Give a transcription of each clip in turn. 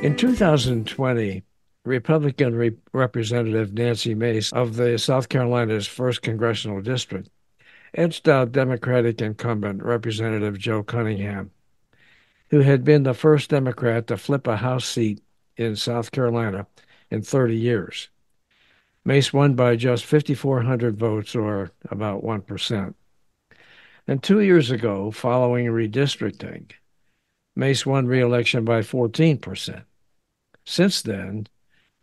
In 2020, Republican Re- Representative Nancy Mace of the South Carolina's 1st Congressional District edged out Democratic incumbent Representative Joe Cunningham, who had been the first Democrat to flip a House seat in South Carolina in 30 years. Mace won by just 5,400 votes, or about 1%. And two years ago, following redistricting, Mace won re election by 14%. Since then,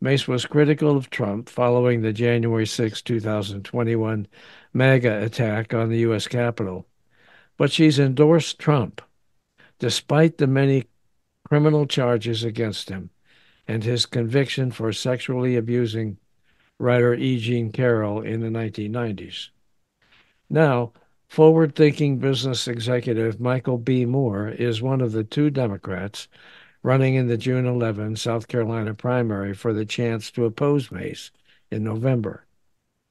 Mace was critical of Trump following the January 6, 2021 MAGA attack on the U.S. Capitol, but she's endorsed Trump despite the many criminal charges against him and his conviction for sexually abusing writer E. Jean Carroll in the 1990s. Now, forward thinking business executive Michael B. Moore is one of the two Democrats running in the June 11 South Carolina primary for the chance to oppose Mace in November.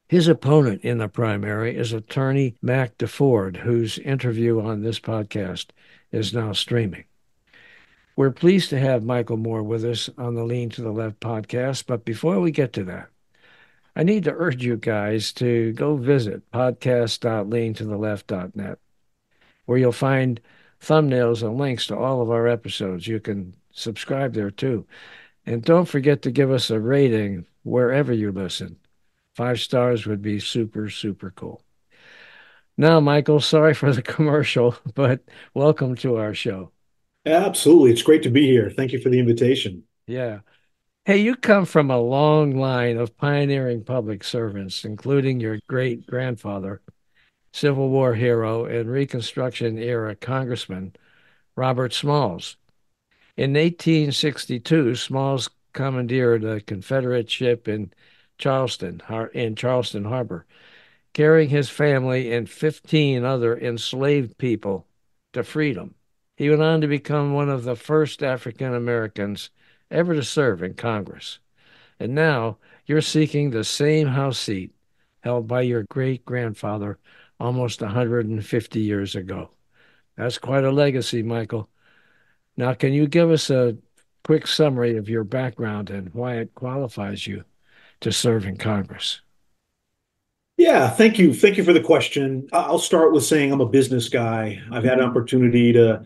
His opponent in the primary is attorney Mac Deford, whose interview on this podcast is now streaming. We're pleased to have Michael Moore with us on the Lean to the Left podcast, but before we get to that, I need to urge you guys to go visit podcast.leantotheleft.net, where you'll find thumbnails and links to all of our episodes. You can subscribe there too. And don't forget to give us a rating wherever you listen. Five stars would be super, super cool. Now, Michael, sorry for the commercial, but welcome to our show. Absolutely. It's great to be here. Thank you for the invitation. Yeah. Hey, you come from a long line of pioneering public servants, including your great grandfather, Civil War hero and Reconstruction era Congressman Robert Smalls. In 1862, Smalls commandeered a Confederate ship in Charleston, in Charleston Harbor, carrying his family and 15 other enslaved people to freedom. He went on to become one of the first African Americans ever to serve in Congress. And now you're seeking the same House seat held by your great grandfather almost 150 years ago. That's quite a legacy, Michael. Now, can you give us a quick summary of your background and why it qualifies you to serve in Congress? Yeah, thank you. Thank you for the question. I'll start with saying I'm a business guy. I've had an opportunity to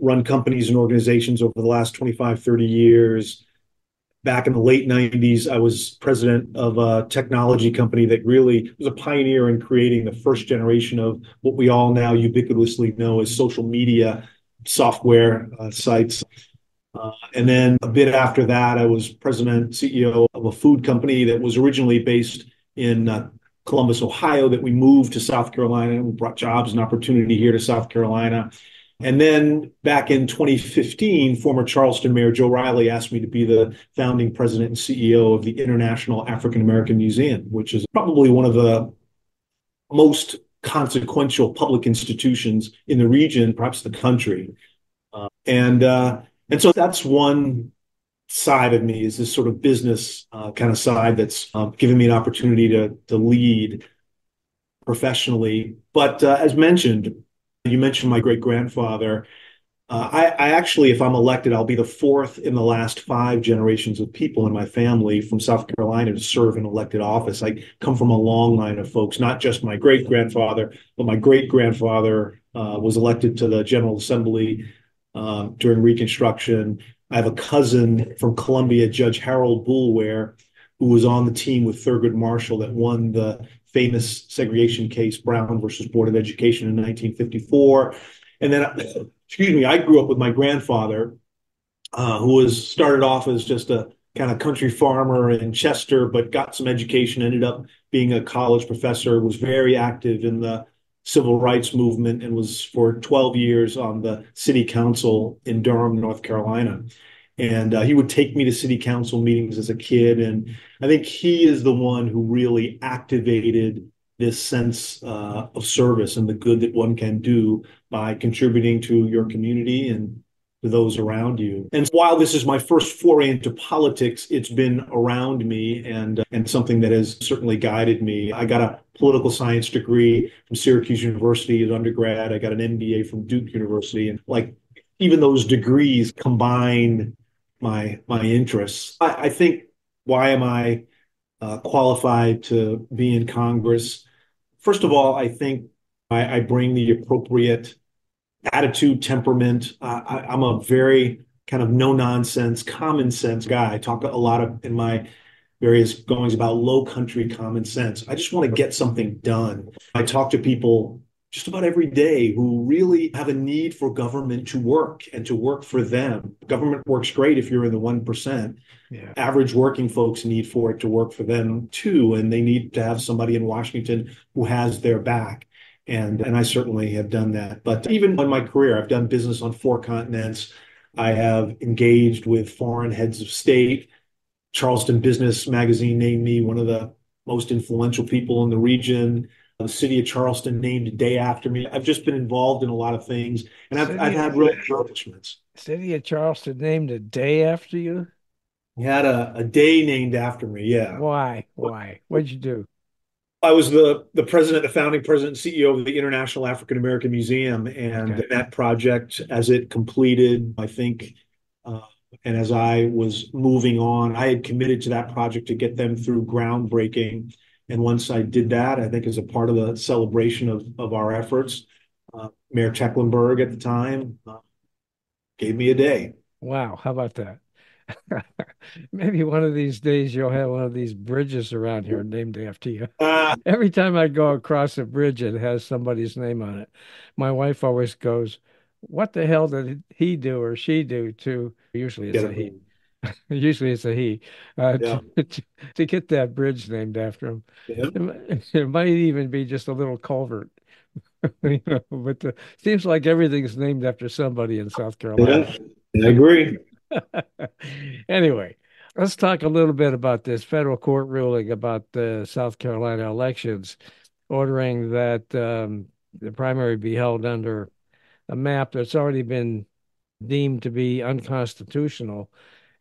run companies and organizations over the last 25, 30 years. Back in the late 90s, I was president of a technology company that really was a pioneer in creating the first generation of what we all now ubiquitously know as social media software uh, sites. Uh, and then a bit after that, I was president, CEO of a food company that was originally based in uh, Columbus, Ohio, that we moved to South Carolina and brought jobs and opportunity here to South Carolina. And then back in 2015, former Charleston Mayor Joe Riley asked me to be the founding president and CEO of the International African American Museum, which is probably one of the most consequential public institutions in the region, perhaps the country. Uh, and uh, and so that's one side of me is this sort of business uh, kind of side that's um, given me an opportunity to to lead professionally. But uh, as mentioned, you mentioned my great grandfather. Uh, I, I, actually, if I'm elected, I'll be the fourth in the last five generations of people in my family from South Carolina to serve in elected office. I come from a long line of folks, not just my great grandfather, but my great grandfather uh, was elected to the General Assembly uh, during Reconstruction. I have a cousin from Columbia, Judge Harold Boulware, who was on the team with Thurgood Marshall that won the famous segregation case, Brown versus Board of Education in 1954. And then excuse me, I grew up with my grandfather, uh, who was started off as just a kind of country farmer in Chester, but got some education, ended up being a college professor, was very active in the civil rights movement, and was for 12 years on the city council in Durham, North Carolina. And uh, he would take me to city council meetings as a kid. And I think he is the one who really activated this sense uh, of service and the good that one can do by contributing to your community and to those around you. And while this is my first foray into politics, it's been around me and and something that has certainly guided me. I got a political science degree from Syracuse University as undergrad. I got an MBA from Duke University and like even those degrees combine my my interests. I, I think why am I uh, qualified to be in Congress? First of all, I think I, I bring the appropriate attitude, temperament. Uh, I, I'm a very kind of no nonsense, common sense guy. I talk a lot of in my various goings about low country common sense. I just want to get something done. I talk to people just about every day who really have a need for government to work and to work for them. Government works great if you're in the 1%. Yeah. Average working folks need for it to work for them too. And they need to have somebody in Washington who has their back. And, and I certainly have done that. But even in my career, I've done business on four continents. I have engaged with foreign heads of state. Charleston Business Magazine named me one of the most influential people in the region. The city of Charleston named a day after me. I've just been involved in a lot of things, and I've, I've had real accomplishments. City of Charleston named a day after you? We had a, a day named after me. Yeah. Why? Why? What'd you do? I was the the president, the founding president, CEO of the International African American Museum, and okay. that project, as it completed, I think, uh, and as I was moving on, I had committed to that project to get them through groundbreaking. And once I did that, I think as a part of the celebration of of our efforts, uh, Mayor Tecklenburg at the time uh, gave me a day. Wow, how about that? Maybe one of these days you'll have one of these bridges around here named after you. Uh, Every time I go across a bridge, it has somebody's name on it. My wife always goes, What the hell did he do or she do to? Usually it's a he. Usually it's a he. Uh, yeah. to, to, get that bridge named after him. Yeah. It, it might even be just a little culvert. you know, but the, seems like everything's named after somebody in South Carolina. Yeah, I agree. anyway, let's talk a little bit about this federal court ruling about the South Carolina elections, ordering that um, the primary be held under a map that's already been deemed to be unconstitutional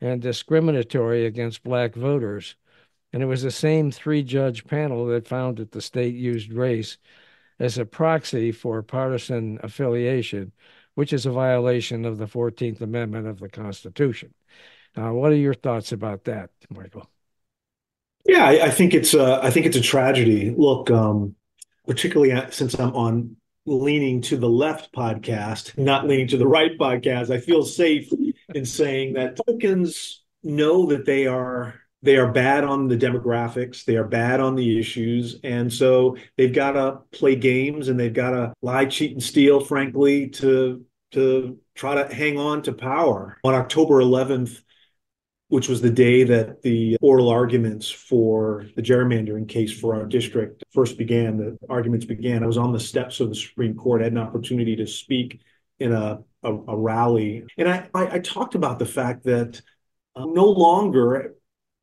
and discriminatory against black voters. And it was the same three judge panel that found that the state used race as a proxy for partisan affiliation which is a violation of the 14th Amendment of the Constitution. Uh, what are your thoughts about that, Michael? Yeah, I, I think it's a, I think it's a tragedy. Look, um, particularly since I'm on leaning to the left podcast, not leaning to the right podcast, I feel safe in saying that Republicans know that they are they are bad on the demographics they are bad on the issues and so they've got to play games and they've got to lie cheat and steal frankly to to try to hang on to power. On october 11th which was the day that the oral arguments for the gerrymandering case for our district first began the arguments began. I was on the steps of the supreme court. I had an opportunity to speak in a, a, a rally. And I, I, I talked about the fact that uh, no longer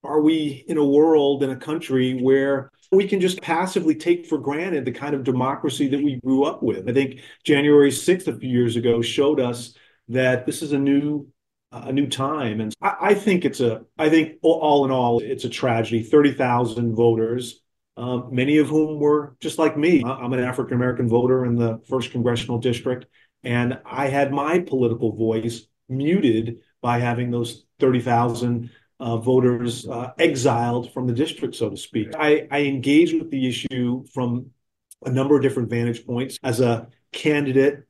are we in a world, in a country where we can just passively take for granted the kind of democracy that we grew up with? I think January 6th a few years ago showed us that this is a new a new time. And I, I think it's a, I think all in all, it's a tragedy. 30,000 voters, um, many of whom were just like me. I'm an African American voter in the first congressional district, and I had my political voice muted by having those 30,000 uh, voters uh, exiled from the district, so to speak. I, I engage with the issue from a number of different vantage points. As a candidate,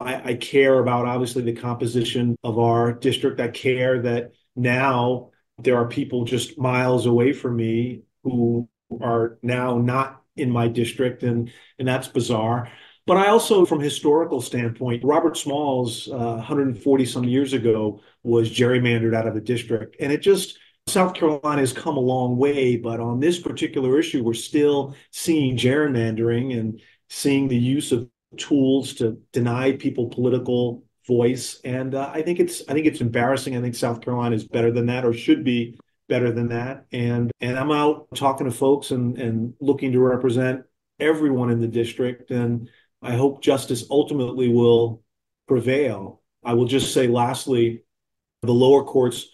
I, I care about obviously the composition of our district. I care that now there are people just miles away from me who are now not in my district, and and that's bizarre. But I also, from historical standpoint, Robert Smalls, uh, 140 some years ago, was gerrymandered out of the district, and it just South Carolina has come a long way, but on this particular issue, we're still seeing gerrymandering and seeing the use of tools to deny people political voice. And uh, I think it's I think it's embarrassing. I think South Carolina is better than that, or should be better than that. And and I'm out talking to folks and and looking to represent everyone in the district. And I hope justice ultimately will prevail. I will just say, lastly, the lower courts,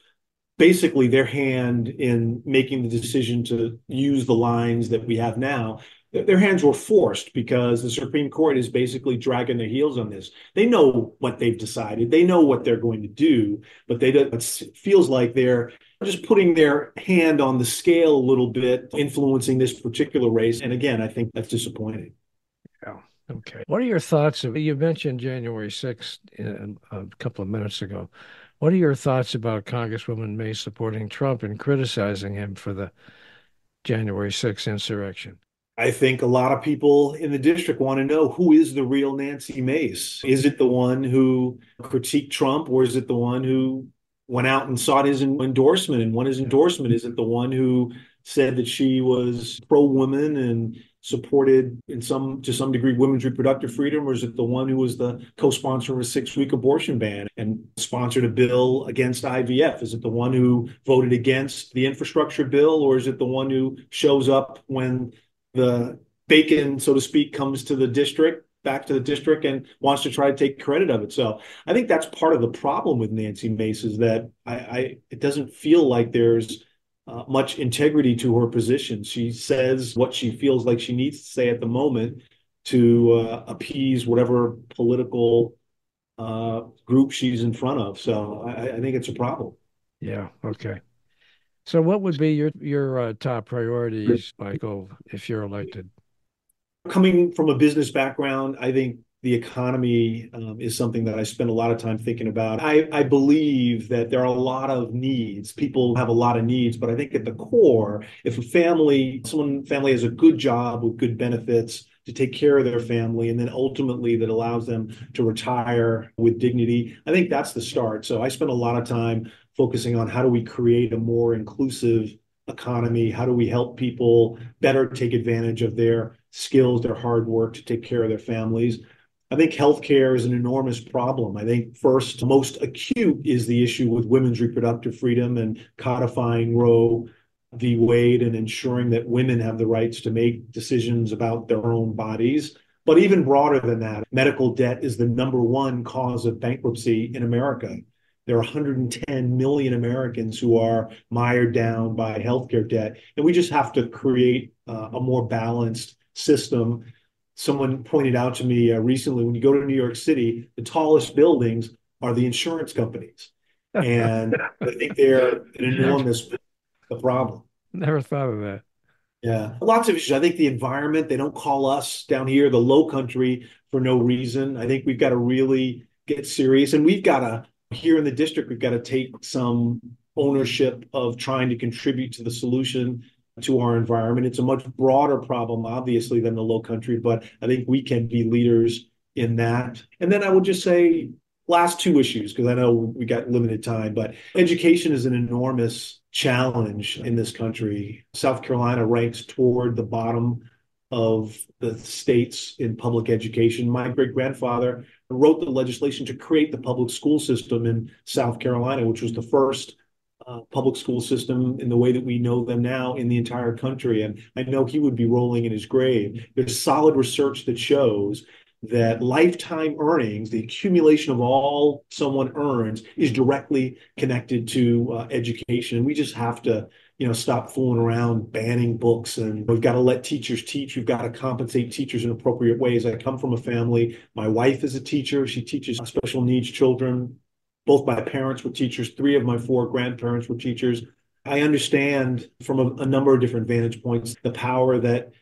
basically their hand in making the decision to use the lines that we have now their hands were forced because the Supreme Court is basically dragging their heels on this. They know what they've decided. They know what they're going to do, but they it feels like they're just putting their hand on the scale a little bit, influencing this particular race. And again, I think that's disappointing. Yeah. Okay. What are your thoughts? Of, you mentioned January 6th in, a couple of minutes ago. What are your thoughts about Congresswoman Mace supporting Trump and criticizing him for the January 6th insurrection? I think a lot of people in the district want to know who is the real Nancy Mace? Is it the one who critiqued Trump or is it the one who went out and sought his endorsement and won his endorsement? Is it the one who said that she was pro woman and supported in some to some degree women's reproductive freedom or is it the one who was the co-sponsor of a six-week abortion ban and sponsored a bill against IVF is it the one who voted against the infrastructure bill or is it the one who shows up when the bacon, so to speak, comes to the district, back to the district, and wants to try to take credit of it. So I think that's part of the problem with Nancy Mace is that I, I it doesn't feel like there's uh, much integrity to her position. She says what she feels like she needs to say at the moment to uh, appease whatever political uh, group she's in front of. So I, I think it's a problem. Yeah. Okay. So, what would be your your uh, top priorities, Michael, if you're elected? Coming from a business background, I think the economy um, is something that I spend a lot of time thinking about. I, I believe that there are a lot of needs. People have a lot of needs, but I think at the core, if a family, someone family has a good job with good benefits to take care of their family, and then ultimately that allows them to retire with dignity, I think that's the start. So I spend a lot of time focusing on how do we create a more inclusive economy? How do we help people better take advantage of their skills, their hard work to take care of their families? I think healthcare is an enormous problem. I think first, most acute is the issue with women's reproductive freedom and codifying Roe v. Wade and ensuring that women have the rights to make decisions about their own bodies. But even broader than that, medical debt is the number one cause of bankruptcy in America. There are 110 million Americans who are mired down by healthcare debt, and we just have to create uh, a more balanced system. Someone pointed out to me uh, recently when you go to New York City, the tallest buildings are the insurance companies. And I think they're an enormous problem. Never thought of that. Yeah, lots of issues. I think the environment, they don't call us down here, the low country, for no reason. I think we've got to really get serious and we've got to here in the district, we've got to take some ownership of trying to contribute to the solution to our environment. It's a much broader problem, obviously, than the low country, but I think we can be leaders in that. And then I would just say last two issues, because I know we got limited time, but education is an enormous challenge in this country. South Carolina ranks toward the bottom of the states in public education. My great grandfather wrote the legislation to create the public school system in South Carolina, which was the first uh, public school system in the way that we know them now in the entire country. And I know he would be rolling in his grave. There's solid research that shows that lifetime earnings, the accumulation of all someone earns, is directly connected to uh, education. And we just have to you know, stop fooling around banning books and we've got to let teachers teach. We've got to compensate teachers in appropriate ways. I come from a family. My wife is a teacher. She teaches special needs children. Both my parents were teachers. Three of my four grandparents were teachers. I understand from a, a number of different vantage points the power that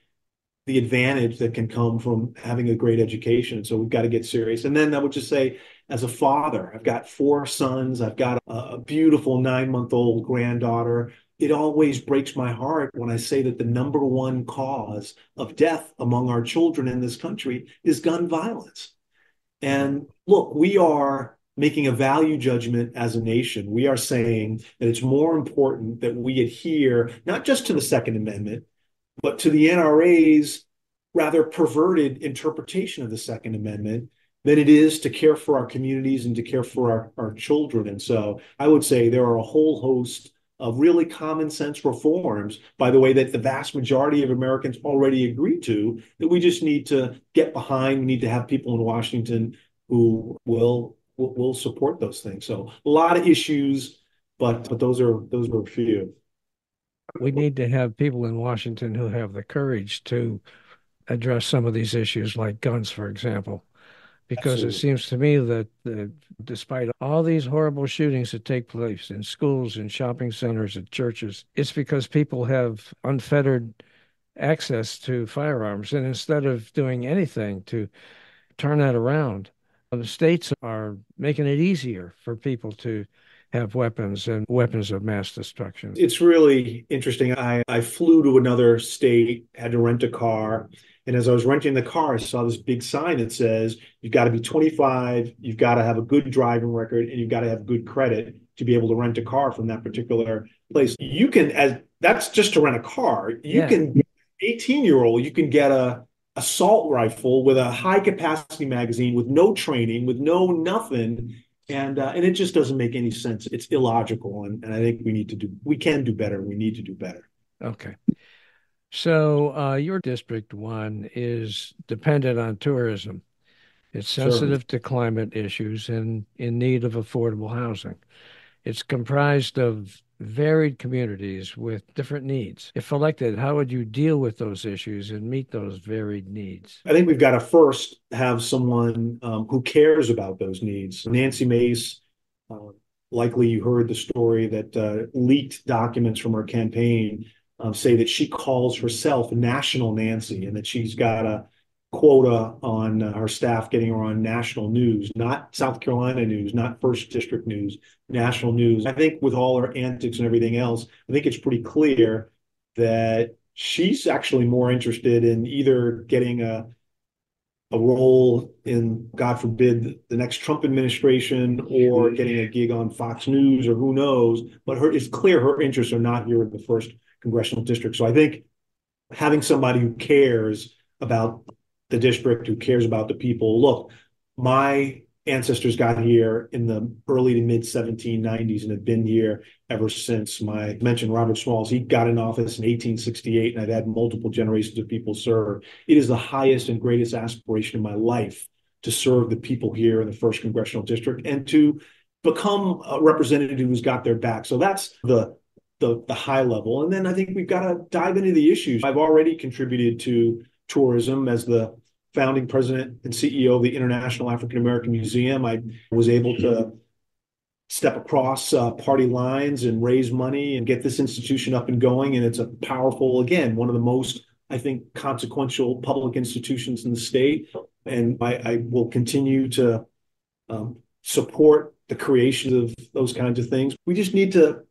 the advantage that can come from having a great education. So we've got to get serious. And then I would just say, as a father, I've got four sons. I've got a, a beautiful nine month old granddaughter it always breaks my heart when I say that the number one cause of death among our children in this country is gun violence. And look, we are making a value judgment as a nation. We are saying that it's more important that we adhere not just to the Second Amendment, but to the NRA's rather perverted interpretation of the Second Amendment than it is to care for our communities and to care for our, our children. And so I would say there are a whole host of really common sense reforms, by the way, that the vast majority of Americans already agree to, that we just need to get behind. We need to have people in Washington who will will, will support those things. So a lot of issues, but but those are those are a few. We need to have people in Washington who have the courage to address some of these issues, like guns, for example. Because Absolutely. it seems to me that uh, despite all these horrible shootings that take place in schools, in shopping centers, at churches, it's because people have unfettered access to firearms. And instead of doing anything to turn that around, the states are making it easier for people to have weapons and weapons of mass destruction. It's really interesting. I, I flew to another state, had to rent a car. And as I was renting the car, I saw this big sign that says, you've got to be 25, you've got to have a good driving record, and you've got to have good credit to be able to rent a car from that particular place. You can, as that's just to rent a car. You Yeah. can, 18 year old, you can get a assault rifle with a high capacity magazine with no training, with no nothing. And uh, and it just doesn't make any sense. It's illogical, and, and I think we need to do we can do better. We need to do better. Okay. So, uh, your District One is dependent on tourism. It's sensitive to climate issues and in need of affordable housing. It's comprised of varied communities with different needs. If elected, how would you deal with those issues and meet those varied needs? I think we've got to first have someone um, who cares about those needs. Nancy Mace, uh, likely you heard the story that uh, leaked documents from her campaign um, say that she calls herself National Nancy and that she's got a quota on uh, her staff getting her on national news, not South Carolina news, not first district news, national news. I think with all her antics and everything else, I think it's pretty clear that she's actually more interested in either getting a a role in, God forbid, the next Trump administration or getting a gig on Fox News or who knows. But her, it's clear her interests are not here in the first congressional district. So I think having somebody who cares about the district, who cares about the people. Look, my ancestors got here in the early to mid 1790s and have been here ever since. My mentioned Robert Smalls, he got in office in 1868, and I've had multiple generations of people serve. It is the highest and greatest aspiration in my life to serve the people here in the first congressional district and to become a representative who's got their back. So that's the the, the high level. And then I think we've got to dive into the issues. I've already contributed to tourism as the founding president and CEO of the International African American Museum. I was able to step across uh, party lines and raise money and get this institution up and going. And it's a powerful, again, one of the most, I think, consequential public institutions in the state. And I, I will continue to um, support the creation of those kinds of things. We just need to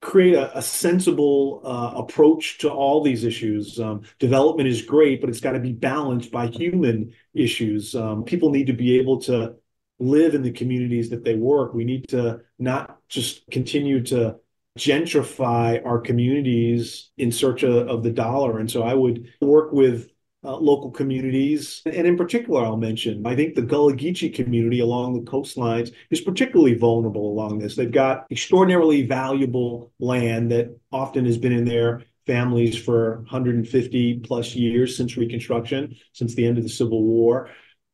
create a, a sensible uh, approach to all these issues. Um, development is great, but it's got to be balanced by human issues. Um, people need to be able to live in the communities that they work. We need to not just continue to gentrify our communities in search of, of the dollar. And so I would work with uh, local communities. And in particular, I'll mention, I think the Gullah Geechee community along the coastlines is particularly vulnerable along this. They've got extraordinarily valuable land that often has been in their families for 150 plus years since Reconstruction, since the end of the Civil War,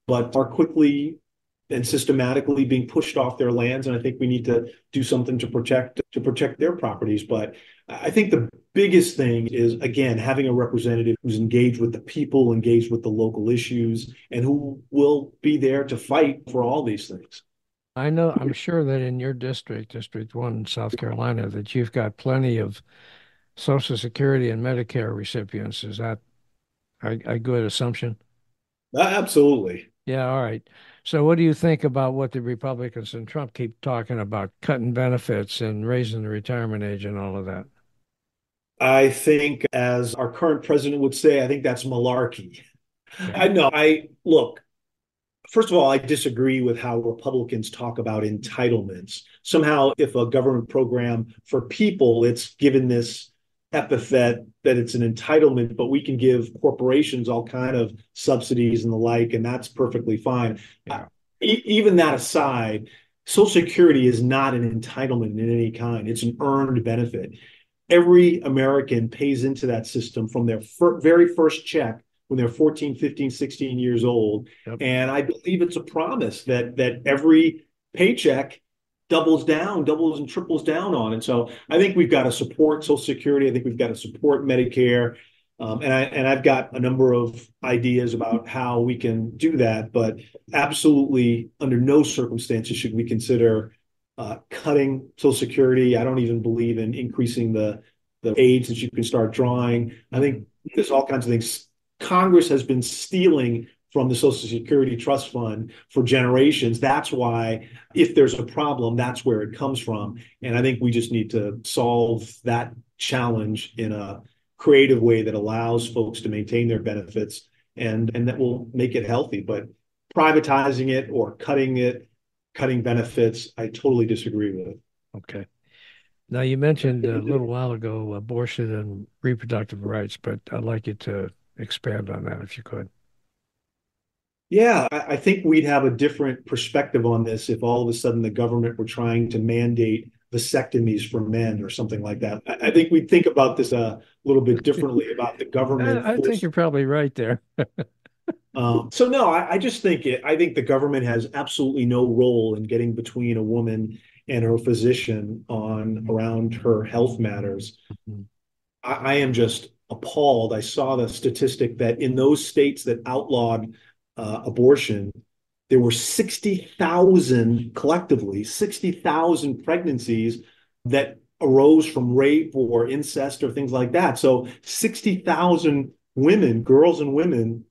but are quickly and systematically being pushed off their lands. And I think we need to do something to protect to protect their properties. But I think the biggest thing is again having a representative who's engaged with the people, engaged with the local issues, and who will be there to fight for all these things. I know, I'm sure that in your district, District One in South Carolina, that you've got plenty of Social Security and Medicare recipients. Is that a, a good assumption? Uh, absolutely. Yeah, all right. So what do you think about what the Republicans and Trump keep talking about, cutting benefits and raising the retirement age and all of that? I think, as our current president would say, I think that's malarkey. I know. I look, first of all, I disagree with how Republicans talk about entitlements. Somehow, if a government program for people, it's given this epithet that it's an entitlement, but we can give corporations all kind of subsidies and the like, and that's perfectly fine. Yeah. E- even that aside, Social Security is not an entitlement in any kind. It's an earned benefit. Every American pays into that system from their fir- very first check when they're 14, 15, 16 years old. Yep. And I believe it's a promise that that every paycheck doubles down, doubles and triples down on. And so I think we've got to support Social Security. I think we've got to support Medicare. Um, and I and I've got a number of ideas about how we can do that, but absolutely under no circumstances should we consider Uh, cutting Social Security. I don't even believe in increasing the the age that you can start drawing. I think mm-hmm. there's all kinds of things. Congress has been stealing from the Social Security Trust Fund for generations. That's why, if there's a problem, that's where it comes from. And I think we just need to solve that challenge in a creative way that allows folks to maintain their benefits and and that will make it healthy. But privatizing it or cutting it, cutting benefits, I totally disagree with. Okay. Now, you mentioned a little while ago abortion and reproductive rights, but I'd like you to expand on that if you could. Yeah, I think we'd have a different perspective on this if all of a sudden the government were trying to mandate vasectomies for men or something like that. I think we'd think about this a little bit differently about the government. I, I think you're probably right there. um, so no, I, I just think it, I think the government has absolutely no role in getting between a woman and her physician on around her health matters. I, I am just appalled. I saw the statistic that in those states that outlawed uh, abortion, there were 60,000 collectively, 60,000 pregnancies that arose from rape or incest or things like that. So 60,000 women, girls and women,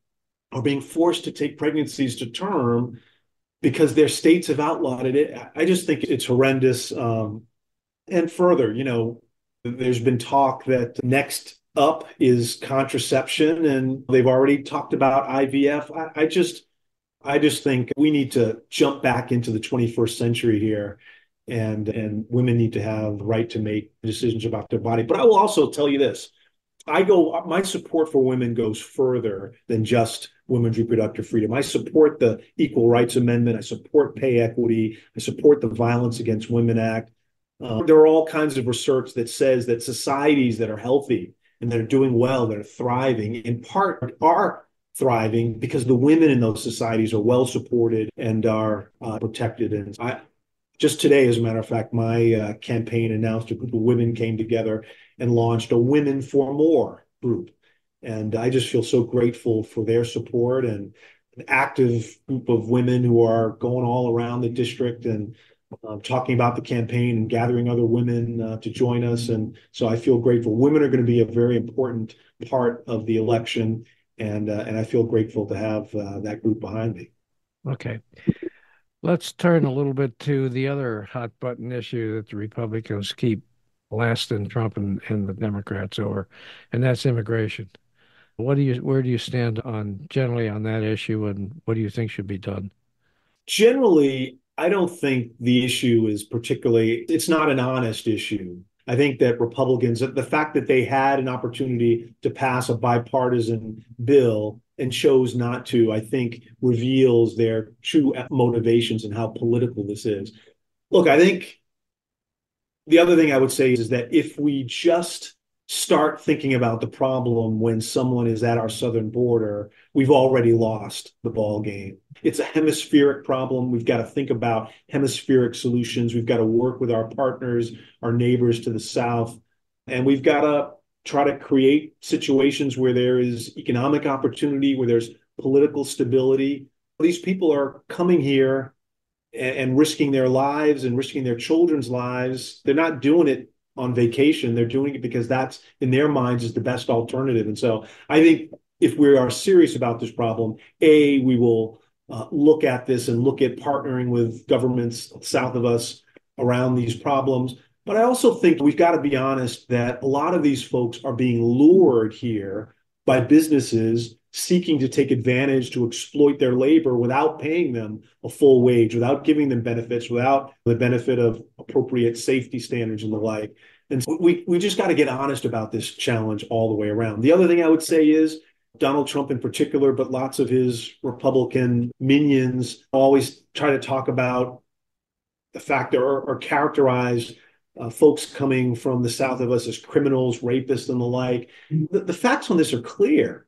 are being forced to take pregnancies to term because their states have outlawed it. I just think it's horrendous. Um, and further, you know, there's been talk that next up is contraception, and they've already talked about IVF. I, I just, I just think we need to jump back into the 21st century here, and and women need to have the right to make decisions about their body. But I will also tell you this: I go, my support for women goes further than just women's reproductive freedom. I support the Equal Rights Amendment. I support pay equity. I support the Violence Against Women Act. Uh, there are all kinds of research that says that societies that are healthy and that are doing well, that are thriving, in part are thriving because the women in those societies are well supported and are uh, protected. And I, just today, as a matter of fact, my uh, campaign announced a group of women came together and launched a Women for More group and I just feel so grateful for their support and an active group of women who are going all around the district and um, talking about the campaign and gathering other women uh, to join us. And so I feel grateful. Women are going to be a very important part of the election, and uh, and I feel grateful to have uh, that group behind me. Okay. Let's turn a little bit to the other hot button issue that the Republicans keep blasting Trump and, and the Democrats over, and that's immigration. What do you where do you stand on generally on that issue and what do you think should be done? Generally, I don't think the issue is particularly it's not an honest issue. I think that Republicans the fact that they had an opportunity to pass a bipartisan bill and chose not to, I think reveals their true motivations and how political this is. Look, I think the other thing I would say is that if we just start thinking about the problem when someone is at our southern border, we've already lost the ball game. It's a hemispheric problem. We've got to think about hemispheric solutions. We've got to work with our partners, our neighbors to the south, and we've got to try to create situations where there is economic opportunity, where there's political stability. These people are coming here and, and risking their lives and risking their children's lives. They're not doing it on vacation. They're doing it because that's in their minds is the best alternative. And so I think if we are serious about this problem, A, we will uh, look at this and look at partnering with governments south of us around these problems. But I also think we've got to be honest that a lot of these folks are being lured here by businesses seeking to take advantage to exploit their labor without paying them a full wage, without giving them benefits, without the benefit of appropriate safety standards and the like. And so we we just got to get honest about this challenge all the way around. The other thing I would say is Donald Trump in particular, but lots of his Republican minions always try to talk about the fact or, characterize uh, folks coming from the south of us as criminals, rapists, and the like. The, the facts on this are clear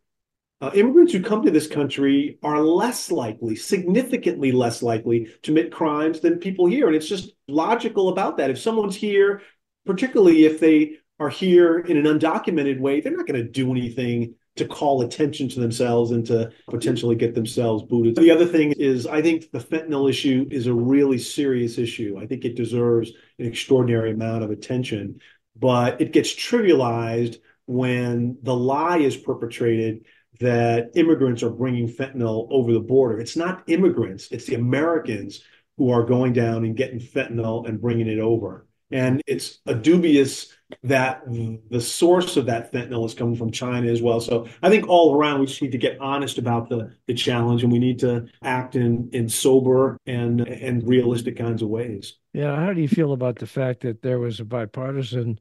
uh, immigrants who come to this country are less likely, significantly less likely to commit crimes than people here. And it's just logical about that. If someone's here, particularly if they are here in an undocumented way, they're not going to do anything to call attention to themselves and to potentially get themselves booted. The other thing is, I think the fentanyl issue is a really serious issue. I think it deserves an extraordinary amount of attention, but it gets trivialized when the lie is perpetrated that immigrants are bringing fentanyl over the border. It's not immigrants, it's the Americans who are going down and getting fentanyl and bringing it over. And it's a dubious that the source of that fentanyl is coming from China as well. So I think all around we just need to get honest about the, the challenge and we need to act in, in sober and, and realistic kinds of ways. Yeah. How do you feel about the fact that there was a bipartisan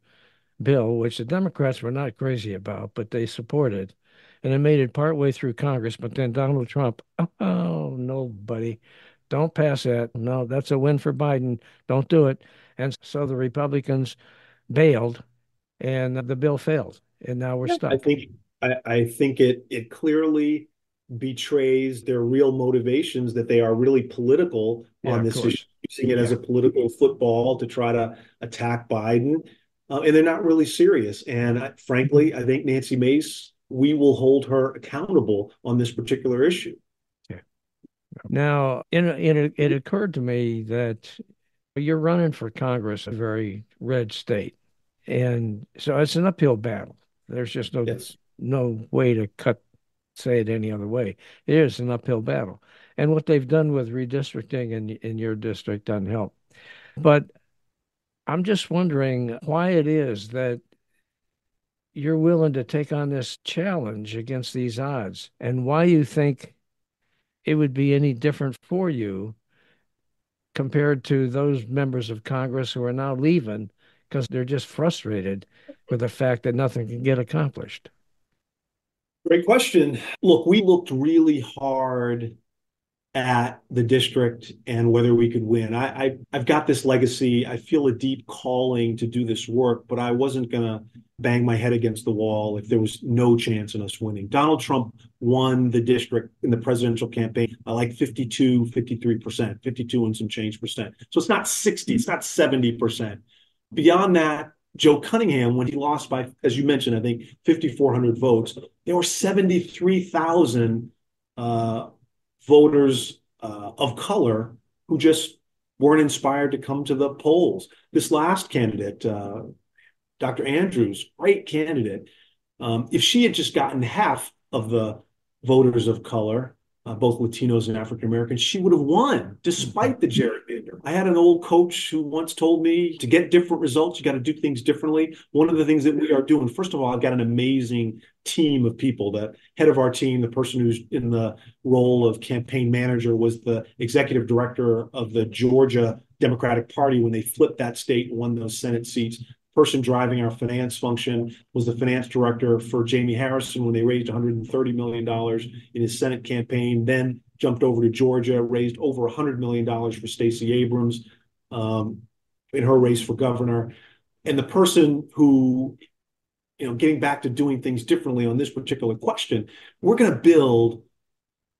bill, which the Democrats were not crazy about, but they supported, and it made it partway through Congress. But then Donald Trump, oh, no, buddy, don't pass that. No, that's a win for Biden. Don't do it. And so the Republicans bailed and the bill failed. And now we're stuck. I think I, I think it it clearly betrays their real motivations that they are really political yeah, on this issue, using it yeah. as a political football to try to attack Biden. Uh, and they're not really serious. And I, frankly, I think Nancy Mace, we will hold her accountable on this particular issue. Now, it, it, it occurred to me that you're running for Congress, a very red state. And so it's an uphill battle. There's just no yes. no way to cut say it any other way. It is an uphill battle. And what they've done with redistricting in in your district doesn't help. But I'm just wondering why it is that you're willing to take on this challenge against these odds and why you think it would be any different for you compared to those members of Congress who are now leaving because they're just frustrated with the fact that nothing can get accomplished? Great question. Look, we looked really hard at the district and whether we could win. I, I have got this legacy. I feel a deep calling to do this work, but I wasn't gonna bang my head against the wall if there was no chance in us winning. Donald Trump won the district in the presidential campaign by like 52, 53%, 52 and some change percent. So it's not 60, it's not 70%. Beyond that, Joe Cunningham, when he lost by, as you mentioned, I think 5,400 votes, there were 73,000 uh, voters uh, of color who just weren't inspired to come to the polls. This last candidate, uh, Dr. Andrews, great candidate. Um, if she had just gotten half of the voters of color, uh, both Latinos and African Americans, she would have won despite the gerrymander. I had an old coach who once told me to get different results, you got to do things differently. One of the things that we are doing, first of all, I've got an amazing team of people. The head of our team, the person who's in the role of campaign manager, was the executive director of the Georgia Democratic Party when they flipped that state and won those Senate seats person driving our finance function was the finance director for Jamie Harrison when they raised $130 million in his Senate campaign, then jumped over to Georgia, raised over $100 million for Stacey Abrams um, in her race for governor. And the person who, you know, getting back to doing things differently on this particular question, we're going to build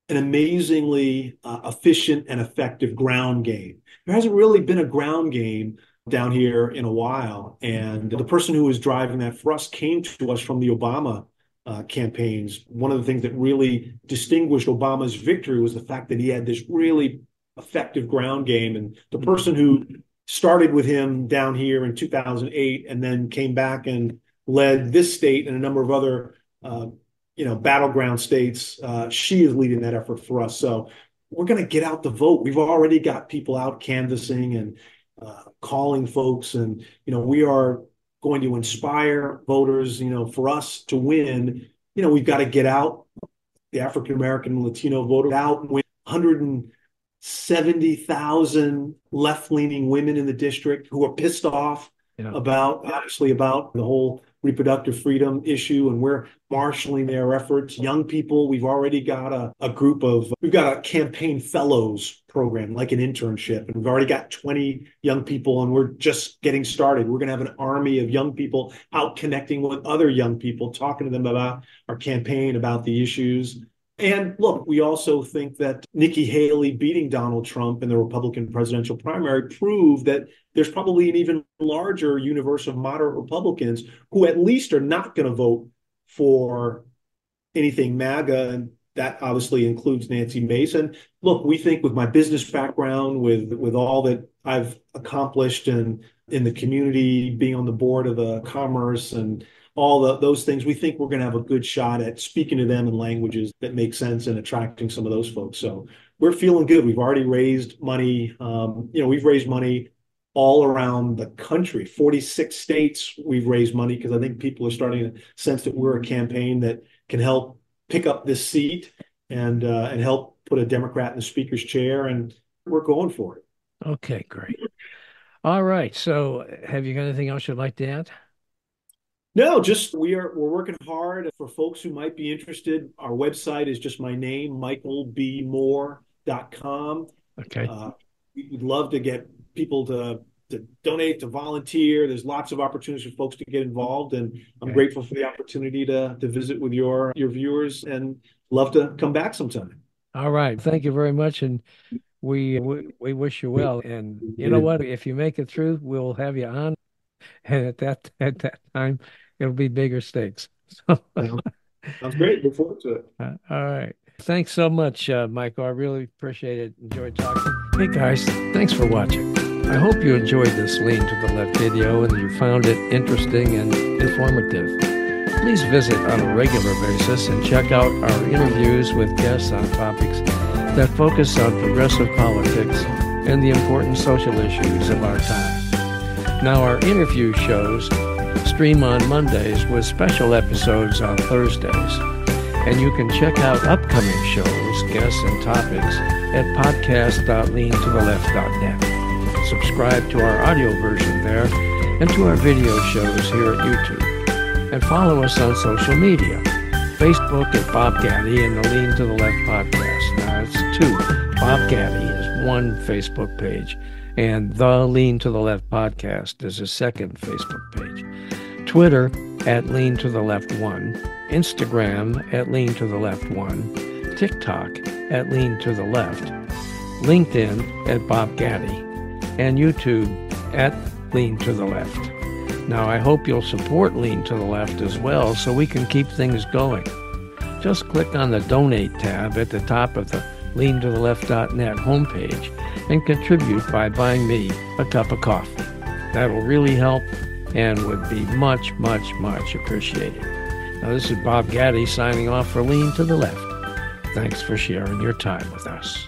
an amazingly uh, efficient and effective ground game. There hasn't really been a ground game down here in a while. And the person who was driving that for us came to us from the Obama uh, campaigns. One of the things that really distinguished Obama's victory was the fact that he had this really effective ground game. And the mm-hmm. person who started with him down here in 2008 and then came back and led this state and a number of other uh, you know battleground states uh, she is leading that effort for us so we're going to get out the vote we've already got people out canvassing and uh, calling folks, and you know we are going to inspire voters. You know, for us to win, you know we've got to get out the African American Latino voter out and win 170,000 left leaning women in the district who are pissed off yeah. about obviously about the whole reproductive freedom issue and we're marshaling their efforts. Young people we've already got a, a group of we've got a campaign fellows program like an internship and we've already got 20 young people and we're just getting started. We're going to have an army of young people out connecting with other young people talking to them about our campaign about the issues And look, we also think that Nikki Haley beating Donald Trump in the Republican presidential primary proved that there's probably an even larger universe of moderate Republicans who at least are not going to vote for anything MAGA. And that obviously includes Nancy Mason. Look, we think with my business background, with with all that I've accomplished and in the community, being on the board of the commerce and all the, those things, we think we're going to have a good shot at speaking to them in languages that make sense and attracting some of those folks. So we're feeling good. We've already raised money. Um, you know, we've raised money all around the country, 46 states. We've raised money because I think people are starting to sense that we're a campaign that can help pick up this seat and uh, and help put a Democrat in the speaker's chair, and we're going for it. Okay, great. All right. So, have you got anything else you'd like to add? No, just we are we're working hard for folks who might be interested. Our website is just my name, michaelbmoore.com. Okay. Uh, we'd love to get people to to donate, to volunteer. There's lots of opportunities for folks to get involved, and I'm okay. grateful for the opportunity to to visit with your your viewers, and love to come back sometime. All right, thank you very much, and we we, we wish you well. And you know what? If you make it through, we'll have you on, and at that at that time, it'll be bigger stakes. Sounds great. Look forward to it. Uh, all right. Thanks so much, uh, Michael. I really appreciate it. Enjoyed talking. Hey, guys, thanks for watching. I hope you enjoyed this Lean to the Left video and you found it interesting and informative. Please visit on a regular basis and check out our interviews with guests on topics that focus on progressive politics and the important social issues of our time. Now, our interview shows stream on Mondays with special episodes on Thursdays. And you can check out upcoming shows, guests, and topics at podcast.leantotheleft.net. Subscribe to our audio version there and to our video shows here at YouTube. And follow us on social media. Facebook at Bob Gatty and the Lean to the Left podcast. Now it's two. Bob Gatty is one Facebook page, and the Lean to the Left podcast is a second Facebook page. Twitter at Lean to the Left One, Instagram at Lean to the Left One, TikTok at Lean to the Left, LinkedIn at Bob Gatty, and YouTube at Lean to the Left. Now, I hope you'll support Lean to the Left as well so we can keep things going. Just click on the Donate tab at the top of the leantotheleft.net homepage and contribute by buying me a cup of coffee. That'll really help and would be much, much, much appreciated. Now, this is Bob Gatty signing off for Lean to the Left. Thanks for sharing your time with us.